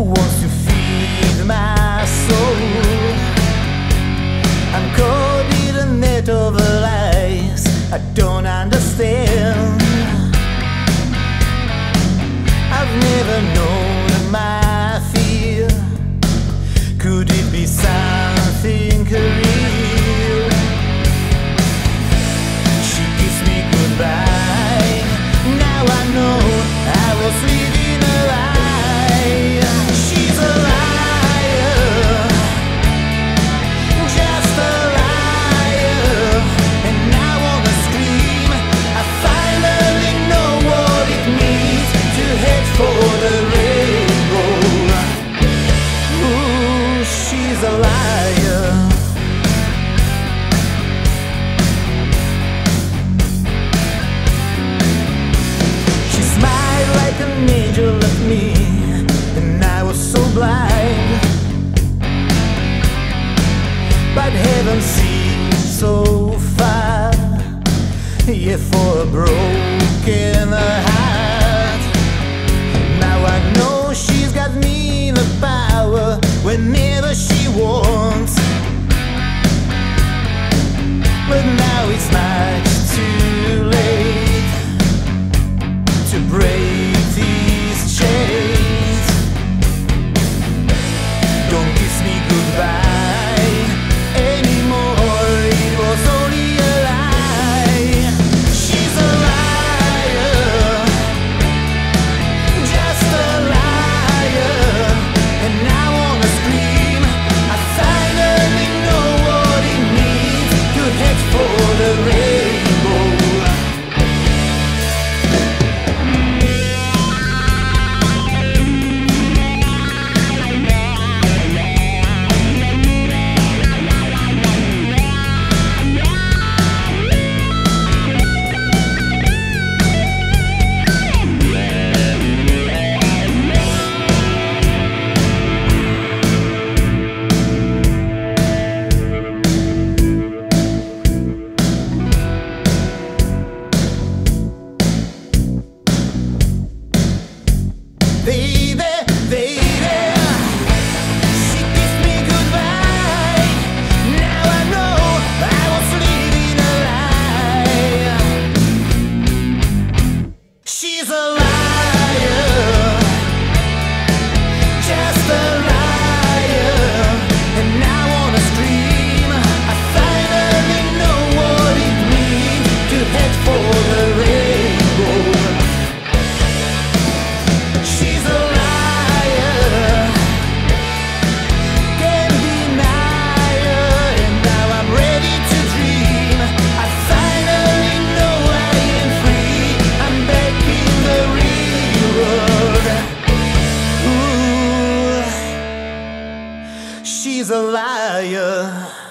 wants to feed my soul. Angel at me, and I was so blind. But heaven seems so far, yeah, for a broken heart. Now I know she's got me in the power when is alive. he's a liar.